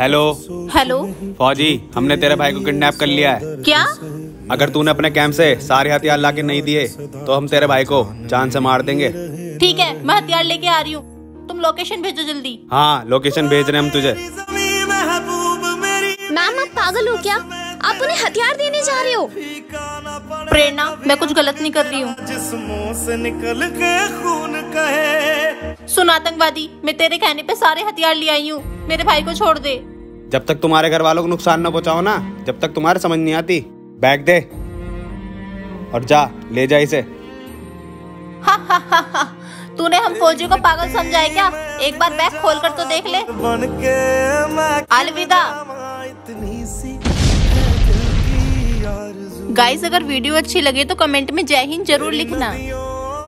Hello hello फौजी हमने तेरे भाई को किडनैप कर लिया है। क्या? अगर तूने अपने कैंप से सारे हथियार ला के नहीं दिए तो हम तेरे भाई को जान से मार देंगे। ठीक है मैं हथियार लेके आ रही हूँ। तुम लोकेशन भेजो जल्दी। हाँ लोकेशन भेज रहे हम तुझे। मैम आप पागल हो क्या? आप उन्हें हथियार देने जा रहे हो? प्रेरणा मैं कुछ गलत नहीं कर रही हूँ। जिस्मों से निकल के खून कहे। सुन आतंकवादी मैं तेरे कहने पे सारे हथियार ले आई हूँ। मेरे भाई को छोड़ दे। जब तक तुम्हारे घर वालों को नुकसान न पहुँचाओ ना जब तक तुम्हारे समझ नहीं आती बैग दे और जा ले जा इसे। हा हा हा हा। तूने हम फौजी को पागल समझा है क्या? एक बार बैग खोल कर तो देख ले। अलविदा। गाइस अगर वीडियो अच्छी लगे तो कमेंट में जय हिंद ज़रूर लिखना।